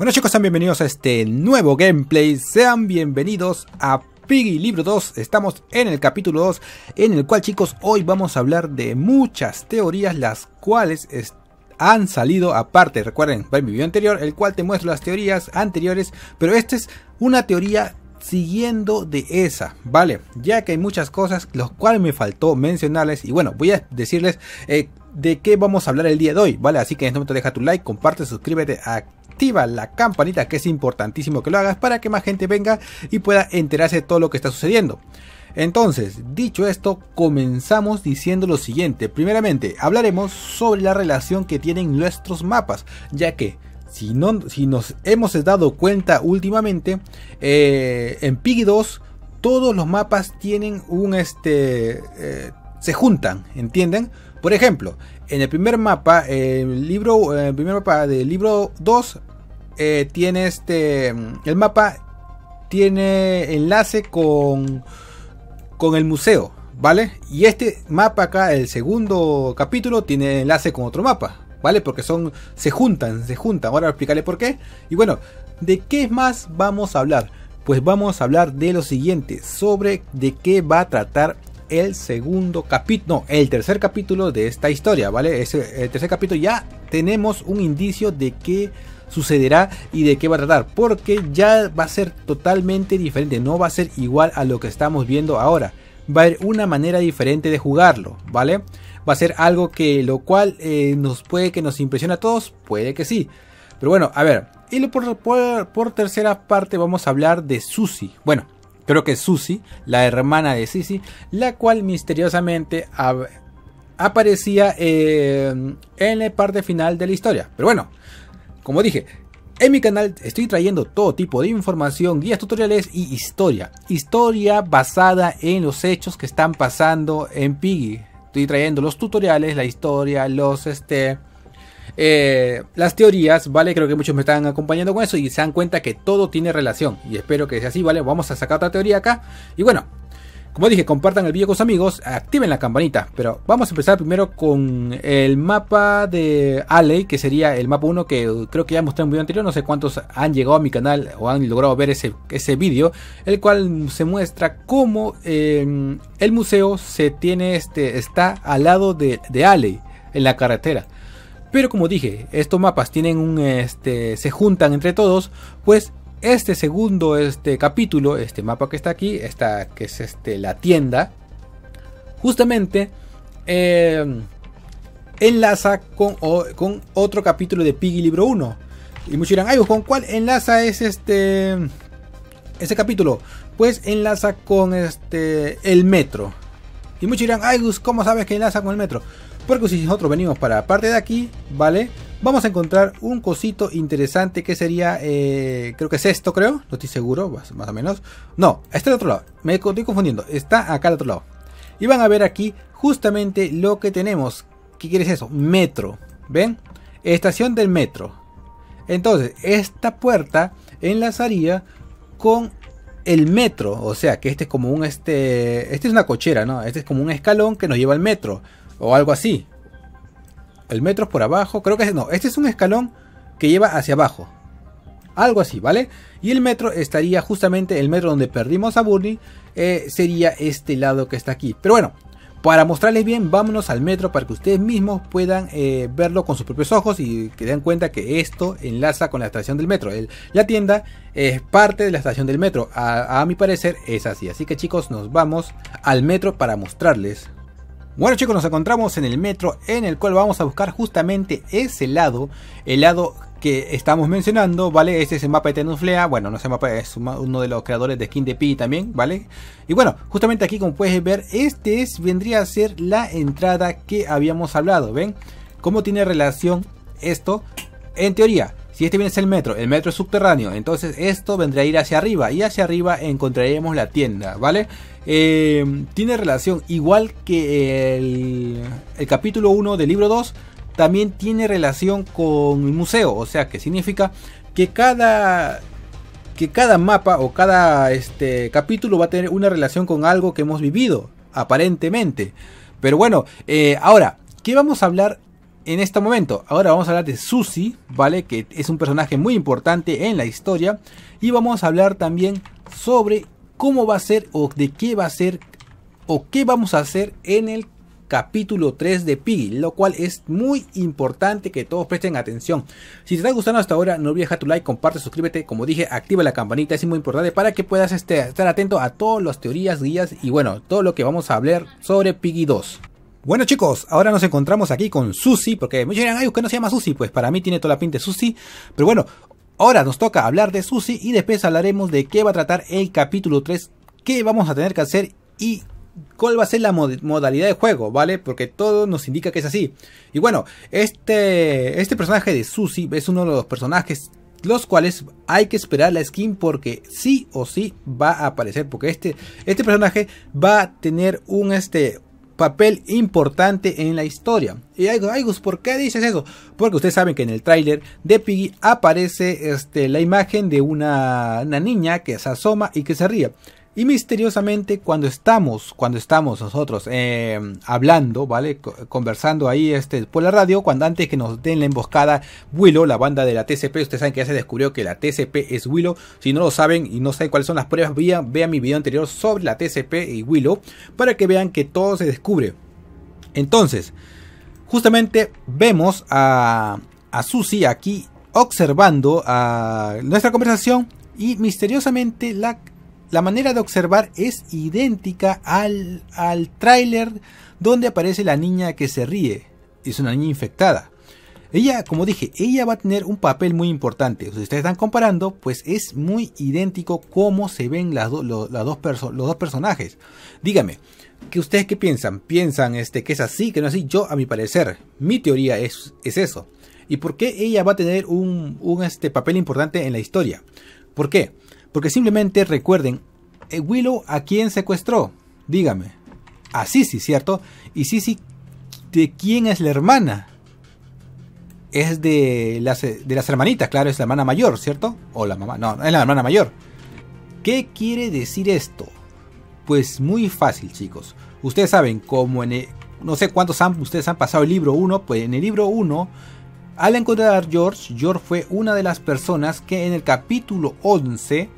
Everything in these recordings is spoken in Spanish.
Bueno chicos, sean bienvenidos a este nuevo gameplay, sean bienvenidos a Piggy Libro 2, estamos en el capítulo 2, en el cual chicos hoy vamos a hablar de muchas teorías las cuales han salido aparte, recuerden, va mi video anterior, el cual te muestro las teorías anteriores, pero esta es una teoría siguiendo de esa, ¿vale? Ya que hay muchas cosas, los cuales me faltó mencionarles y bueno, voy a decirles eh, de qué vamos a hablar el día de hoy, ¿vale? Así que en este momento deja tu like, comparte, suscríbete, activa la campanita que es importantísimo que lo hagas para que más gente venga y pueda enterarse de todo lo que está sucediendo. Entonces, dicho esto, comenzamos diciendo lo siguiente. Primeramente, hablaremos sobre la relación que tienen nuestros mapas, ya que si, no, si nos hemos dado cuenta últimamente, eh, en Piggy 2 todos los mapas tienen un este eh, se juntan, ¿entienden? Por ejemplo, en el primer mapa, el libro, el primer mapa del libro 2 eh, tiene este, el mapa tiene enlace con con el museo, ¿vale? Y este mapa acá, el segundo capítulo, tiene enlace con otro mapa, ¿vale? Porque son, se juntan, se juntan. Ahora explicaré por qué. Y bueno, ¿de qué más vamos a hablar? Pues vamos a hablar de lo siguiente, sobre de qué va a tratar el segundo capítulo, no, el tercer capítulo de esta historia, ¿vale? Ese, el tercer capítulo ya tenemos un indicio de qué sucederá y de qué va a tratar, porque ya va a ser totalmente diferente, no va a ser igual a lo que estamos viendo ahora. Va a haber una manera diferente de jugarlo, ¿vale? Va a ser algo que lo cual eh, nos puede que nos impresione a todos, puede que sí. Pero bueno, a ver, y por, por, tercera parte vamos a hablar de Susi. Bueno, creo que Susi, la hermana de Sisi, la cual misteriosamente aparecía eh, en la parte final de la historia. Pero bueno, como dije, en mi canal estoy trayendo todo tipo de información, guías tutoriales y historia. Historia basada en los hechos que están pasando en Piggy. Estoy trayendo los tutoriales, la historia, los este... Eh, las teorías, ¿vale? Creo que muchos me están acompañando con eso y se dan cuenta que todo tiene relación. Y espero que sea así, ¿vale? Vamos a sacar otra teoría acá. Y bueno, como dije, compartan el vídeo con sus amigos, activen la campanita. Pero vamos a empezar primero con el mapa de Alley, que sería el mapa 1 que creo que ya mostré en un video anterior. No sé cuántos han llegado a mi canal o han logrado ver ese, ese vídeo, el cual se muestra cómo eh, el museo se tiene este, está al lado de, de Alley, en la carretera. Pero como dije, estos mapas tienen un este se juntan entre todos, pues este segundo este capítulo, este mapa que está aquí, esta que es este la tienda, justamente eh, enlaza con, con, otro capítulo de Piggy Libro 1. Y muchos dirán, ay, ¿con cuál enlaza es este ese capítulo? Pues enlaza con este el metro. Y muchos dirán, ay, ¿cómo sabes que enlaza con el metro? Porque si nosotros venimos para la parte de aquí, ¿vale? Vamos a encontrar un cosito interesante que sería, eh, creo que es esto, creo, no estoy seguro, más, o menos. No, está al otro lado, me estoy confundiendo, está acá al otro lado. Y van a ver aquí justamente lo que tenemos. ¿Qué quiere decir eso? Metro, ¿ven? Estación del metro. Entonces, esta puerta enlazaría con el metro, o sea que este es como un este, este es una cochera, ¿no? Este es como un escalón que nos lleva al metro o algo así, el metro es por abajo. Creo que no, este es un escalón que lleva hacia abajo. Algo así, ¿vale? Y el metro estaría justamente, el metro donde perdimos a Burnie, eh, sería este lado que está aquí. Pero bueno, para mostrarles bien, vámonos al metro para que ustedes mismos puedan eh, verlo con sus propios ojos y que den cuenta que esto enlaza con la estación del metro. la tienda es parte de la estación del metro. A, a mi parecer es así. Así que chicos, nos vamos al metro para mostrarles bueno chicos, nos encontramos en el metro en el cual vamos a buscar justamente ese lado, el lado que estamos mencionando, ¿vale? Este es el mapa de Tenuflea, bueno, no sé, mapa es uno de los creadores de Skin de Pi también, ¿vale? Y bueno, justamente aquí como puedes ver, este es, vendría a ser la entrada que habíamos hablado, ¿ven? ¿Cómo tiene relación esto? En teoría, si este viene ser el metro, el metro es subterráneo, entonces esto vendría a ir hacia arriba y hacia arriba encontraremos la tienda, ¿vale? Eh, tiene relación, igual que el, el capítulo 1 del libro 2, también tiene relación con el museo, o sea que significa que cada que cada mapa o cada este capítulo va a tener una relación con algo que hemos vivido, aparentemente. Pero bueno, eh, ahora, ¿qué vamos a hablar en este momento. Ahora vamos a hablar de Susie, ¿vale? Que es un personaje muy importante en la historia. Y vamos a hablar también sobre cómo va a ser o de qué va a ser o qué vamos a hacer en el capítulo 3 de Piggy, lo cual es muy importante que todos presten atención. Si te está gustando hasta ahora, no olvides dejar tu like, comparte, suscríbete, como dije, activa la campanita, es muy importante para que puedas este, estar atento a todas las teorías, guías y bueno, todo lo que vamos a hablar sobre Piggy 2. Bueno chicos, ahora nos encontramos aquí con Susi, porque me dirán, ay, ¿qué no se llama Susi? Pues para mí tiene toda la pinta de Susi, pero bueno, ahora nos toca hablar de Susi y después hablaremos de qué va a tratar el capítulo 3, qué vamos a tener que hacer y cuál va a ser la modalidad de juego, ¿vale? Porque todo nos indica que es así. Y bueno, este, este personaje de Susie es uno de los personajes los cuales hay que esperar la skin porque sí o sí va a aparecer porque este, este personaje va a tener un este papel importante en la historia. Y hay ¿por qué dices eso? Porque ustedes saben que en el tráiler de Piggy aparece este, la imagen de una, una niña que se asoma y que se ríe. Y misteriosamente cuando estamos, cuando estamos nosotros eh, hablando, ¿vale? Conversando ahí este, por la radio, cuando antes que nos den la emboscada Willow, la banda de la TCP, ustedes saben que ya se descubrió que la TCP es Willow. Si no lo saben y no saben cuáles son las pruebas, vean, vean mi video anterior sobre la TCP y Willow para que vean que todo se descubre. Entonces, justamente vemos a, a Susie aquí observando a nuestra conversación y misteriosamente la la manera de observar es idéntica al, al tráiler donde aparece la niña que se ríe. Es una niña infectada. Ella, como dije, ella va a tener un papel muy importante. Si ustedes están comparando, pues es muy idéntico cómo se ven las, dos los dos personajes. Dígame, ¿qué ustedes qué piensan? ¿Piensan este, que es así, que no es así? Yo, a mi parecer, mi teoría es, es eso. ¿Y por qué ella va a tener un, un este, papel importante en la historia? ¿Por qué? Porque simplemente recuerden, eh, Willow a quién secuestró. Dígame. A Sisi, ¿cierto? Y Sisi, ¿de quién es la hermana? Es de las, de las hermanitas, claro, es la hermana mayor, ¿cierto? O la mamá, no, es la hermana mayor. ¿Qué quiere decir esto? Pues muy fácil, chicos. Ustedes saben, como en no sé cuántos han, ustedes han pasado el libro 1, pues en el libro 1, al encontrar a George, George fue una de las personas que en el capítulo 11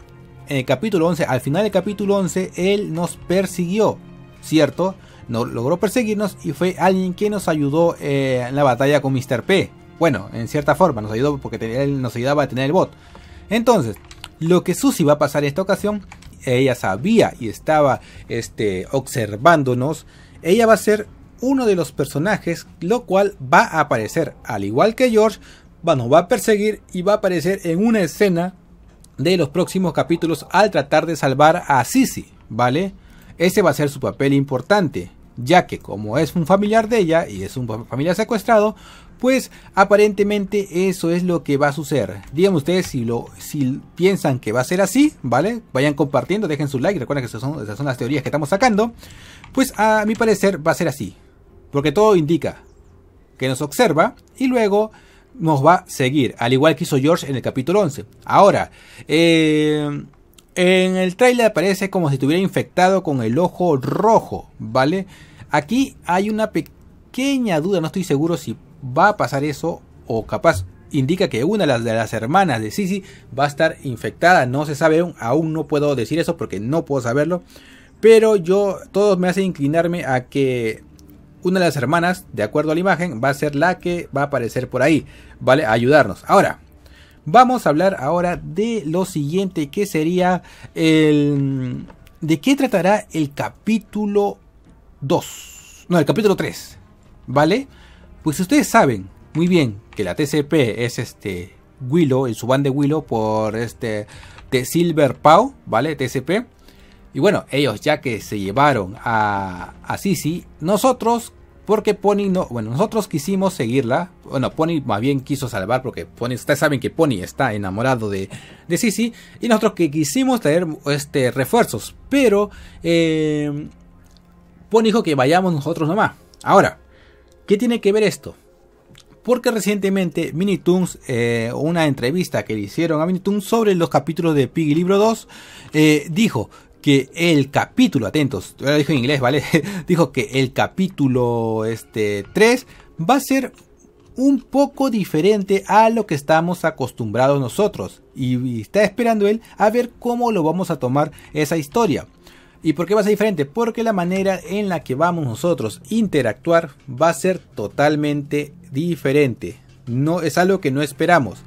capítulo 11, al final del capítulo 11, él nos persiguió, ¿cierto? No, logró perseguirnos y fue alguien que nos ayudó eh, en la batalla con Mr. P. Bueno, en cierta forma, nos ayudó porque él nos ayudaba a tener el bot. Entonces, lo que Susie va a pasar en esta ocasión, ella sabía y estaba este, observándonos, ella va a ser uno de los personajes, lo cual va a aparecer, al igual que George, bueno, va a perseguir y va a aparecer en una escena de los próximos capítulos al tratar de salvar a Sisi, ¿vale? Ese va a ser su papel importante, ya que como es un familiar de ella y es un familiar secuestrado, pues aparentemente eso es lo que va a suceder. Díganme ustedes si lo si piensan que va a ser así, ¿vale? Vayan compartiendo, dejen su like, recuerden que esas son, esas son las teorías que estamos sacando. Pues a mi parecer va a ser así, porque todo indica que nos observa y luego nos va a seguir, al igual que hizo George en el capítulo 11. Ahora, eh, en el trailer aparece como si estuviera infectado con el ojo rojo, ¿vale? Aquí hay una pequeña duda, no estoy seguro si va a pasar eso o capaz indica que una de las, hermanas de Sisi va a estar infectada, no se sabe aún, aún no puedo decir eso porque no puedo saberlo, pero yo, todos me hacen inclinarme a que una de las hermanas, de acuerdo a la imagen, va a ser la que va a aparecer por ahí, ¿vale? A ayudarnos. Ahora, vamos a hablar ahora de lo siguiente, que sería el... ¿De qué tratará el capítulo 2? No, el capítulo 3, ¿vale? Pues ustedes saben muy bien que la TCP es este Willow, el subán de Willow por este de Silver Pau, ¿vale? TCP. Y bueno, ellos ya que se llevaron a, a Sisi, nosotros, porque Pony no, bueno, nosotros quisimos seguirla. Bueno, Pony más bien quiso salvar porque Pony, ustedes saben que Pony está enamorado de, de Sisi. Y nosotros que quisimos traer este, refuerzos. Pero eh, Pony dijo que vayamos nosotros nomás. Ahora, ¿qué tiene que ver esto? porque recientemente Minitoons, eh, una entrevista que le hicieron a Minitoons sobre los capítulos de Piggy Libro 2, eh, dijo que el capítulo, atentos, dijo en inglés, ¿vale? dijo que el capítulo este, 3 va a ser un poco diferente a lo que estamos acostumbrados nosotros. Y, está esperando él a ver cómo lo vamos a tomar esa historia. ¿Y por qué va a ser diferente? Porque la manera en la que vamos nosotros interactuar va a ser totalmente diferente. No es algo que no esperamos.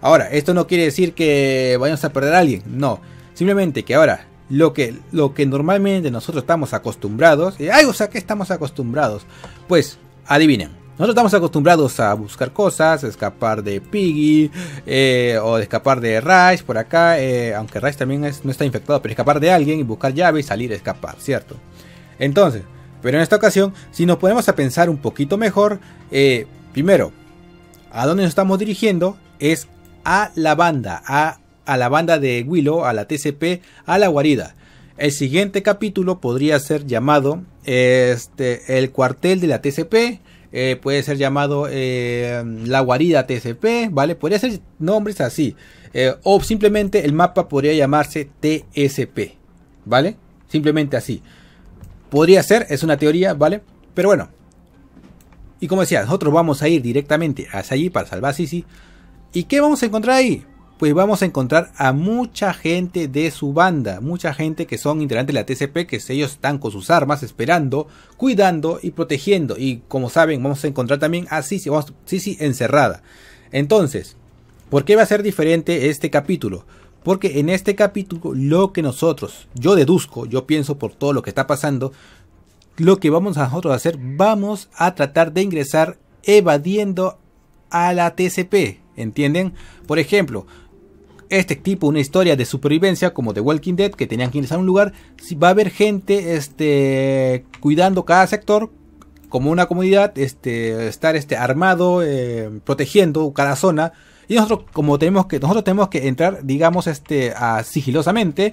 Ahora, esto no quiere decir que vayamos a perder a alguien, no. Simplemente que ahora lo que, lo que normalmente nosotros estamos acostumbrados, eh, ay, o sea, que estamos acostumbrados? Pues, adivinen. Nosotros estamos acostumbrados a buscar cosas, escapar de Piggy, eh, o escapar de Rice por acá, eh, aunque Rice también no está infectado, pero escapar de alguien y buscar llave y salir a escapar, ¿cierto? Entonces, pero en esta ocasión, si nos ponemos a pensar un poquito mejor, primero, a dónde nos estamos dirigiendo es a la banda, a, a la banda de Willow, a la TCP, a la guarida. El siguiente capítulo podría ser llamado este, el cuartel de la TCP. Eh, puede ser llamado eh, la guarida TCP, ¿vale? Podría ser nombres así. Eh, o simplemente el mapa podría llamarse TSP, ¿vale? Simplemente así. Podría ser, es una teoría, ¿vale? Pero bueno. Y como decía, nosotros vamos a ir directamente hacia allí para salvar a Sisi. ¿Y qué vamos a encontrar ahí? Pues vamos a encontrar a mucha gente de su banda, mucha gente que son integrantes de la TCP, que ellos están con sus armas esperando, cuidando y protegiendo. Y como saben, vamos a encontrar también a Sisi, Sisi encerrada. Entonces, ¿por qué va a ser diferente este capítulo? Porque en este capítulo lo que nosotros, yo deduzco, yo pienso por todo lo que está pasando, lo que vamos a nosotros a hacer, vamos a tratar de ingresar evadiendo a la TCP. ¿Entienden? Por ejemplo, este tipo, una historia de supervivencia como The Walking Dead, que tenían que ir a un lugar, va a haber gente este, cuidando cada sector, como una comunidad, este, estar este, armado, eh, protegiendo cada zona. Y nosotros, como tenemos que, nosotros tenemos que entrar, digamos, este, sigilosamente.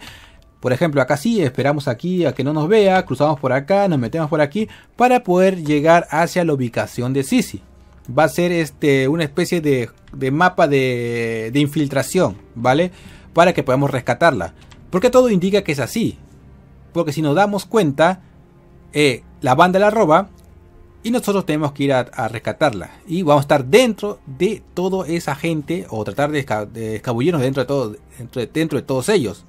Por ejemplo, acá sí, esperamos aquí a que no nos vea, cruzamos por acá, nos metemos por aquí, para poder llegar hacia la ubicación de Sisi va a ser este, una especie de, mapa de, infiltración, ¿vale? Para que podamos rescatarla. Porque todo indica que es así. Porque si nos damos cuenta, eh, la banda la roba y nosotros tenemos que ir a, rescatarla. Y vamos a estar dentro de toda esa gente o tratar de, escabullirnos dentro de, dentro de todos ellos.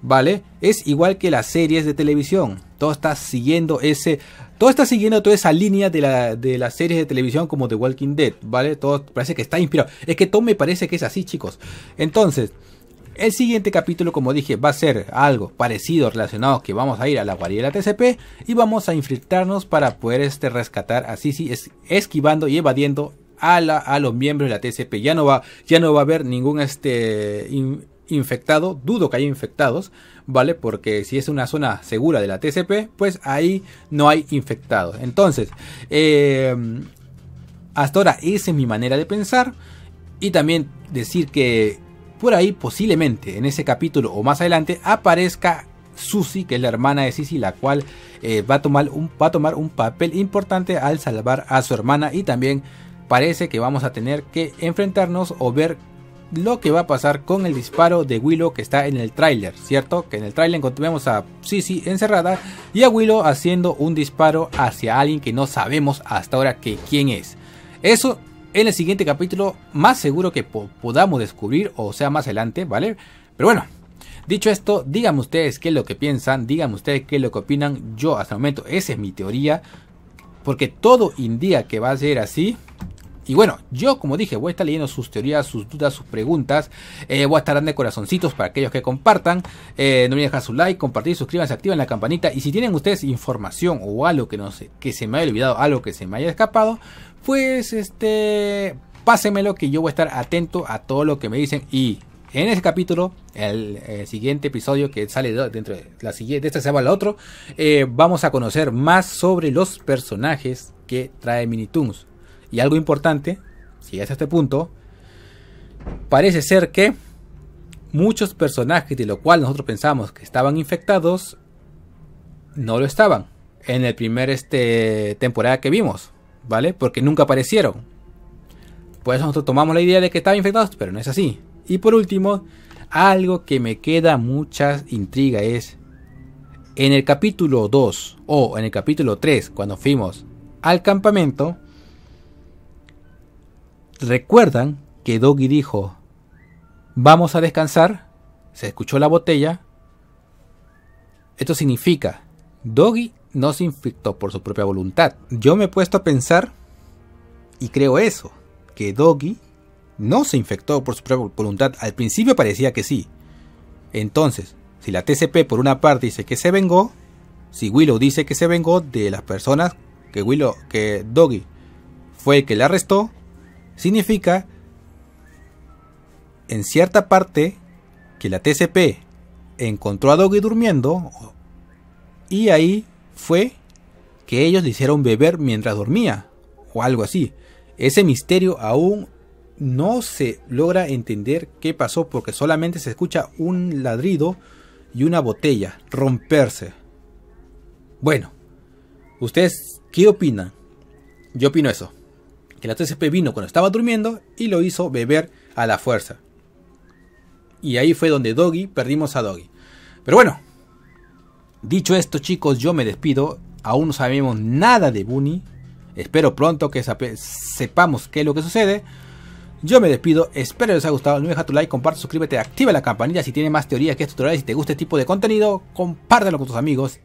¿Vale? Es igual que las series de televisión. Todo está siguiendo ese todo está siguiendo toda esa línea de, la, de las series de televisión como The Walking Dead, ¿vale? Todo parece que está inspirado. Es que todo me parece que es así, chicos. Entonces, el siguiente capítulo, como dije, va a ser algo parecido relacionado que vamos a ir a la guarida de la TCP y vamos a infiltrarnos para poder este, rescatar a Sisi esquivando y evadiendo a, la, a los miembros de la TCP. Ya no va, ya no va a haber ningún este, infectado, dudo que haya infectados, ¿vale? Porque si es una zona segura de la TCP, pues ahí no hay infectados. Entonces, eh, hasta ahora esa es mi manera de pensar. Y también decir que por ahí posiblemente en ese capítulo o más adelante aparezca Susie, que es la hermana de Sisi, la cual eh, va, a tomar un, va a tomar un papel importante al salvar a su hermana y también parece que vamos a tener que enfrentarnos o ver lo que va a pasar con el disparo de Willow que está en el tráiler, ¿cierto? Que en el tráiler encontramos a Sisi encerrada y a Willow haciendo un disparo hacia alguien que no sabemos hasta ahora que quién es. Eso en el siguiente capítulo más seguro que podamos descubrir o sea más adelante, ¿vale? Pero bueno, dicho esto, díganme ustedes qué es lo que piensan, díganme ustedes qué es lo que opinan. Yo hasta el momento esa es mi teoría, porque todo indica que va a ser así. Y bueno, yo como dije, voy a estar leyendo sus teorías, sus dudas, sus preguntas. Eh, voy a estar dando corazoncitos para aquellos que compartan. Eh, no olviden dejar su like, compartir, suscríbanse, activen la campanita. Y si tienen ustedes información o algo que no sé, que se me haya olvidado, algo que se me haya escapado, pues este, pásenmelo que yo voy a estar atento a todo lo que me dicen. Y en ese capítulo, el, siguiente episodio que sale dentro de la siguiente, esta se va la otro, eh, vamos a conocer más sobre los personajes que trae Minitoons. Y algo importante, si es a este punto, parece ser que muchos personajes de lo cual nosotros pensamos que estaban infectados, no lo estaban. En el primer este, temporada que vimos, ¿vale? Porque nunca aparecieron. Por eso nosotros tomamos la idea de que estaban infectados, pero no es así. Y por último, algo que me queda mucha intriga es, en el capítulo 2 o en el capítulo 3, cuando fuimos al campamento, recuerdan que Doggy dijo, vamos a descansar, se escuchó la botella. Esto significa, Doggy no se infectó por su propia voluntad. Yo me he puesto a pensar y creo eso, que Doggy no se infectó por su propia voluntad. Al principio parecía que sí. Entonces, si la TCP por una parte dice que se vengó, si Willow dice que se vengó de las personas que Willow, que Doggy fue el que le arrestó, significa en cierta parte que la TCP encontró a Doggy durmiendo y ahí fue que ellos le hicieron beber mientras dormía o algo así. Ese misterio aún no se logra entender qué pasó porque solamente se escucha un ladrido y una botella romperse. Bueno, ¿ustedes qué opinan? Yo opino eso. Que la TCP vino cuando estaba durmiendo y lo hizo beber a la fuerza. Y ahí fue donde Doggy perdimos a Doggy. Pero bueno, dicho esto chicos, yo me despido. Aún no sabemos nada de Bunny. Espero pronto que sepamos qué es lo que sucede. Yo me despido, espero les haya gustado, no deja tu like, comparte, suscríbete, activa la campanilla si tienes más teorías que tutoriales, si te gusta este tipo de contenido, compártelo con tus amigos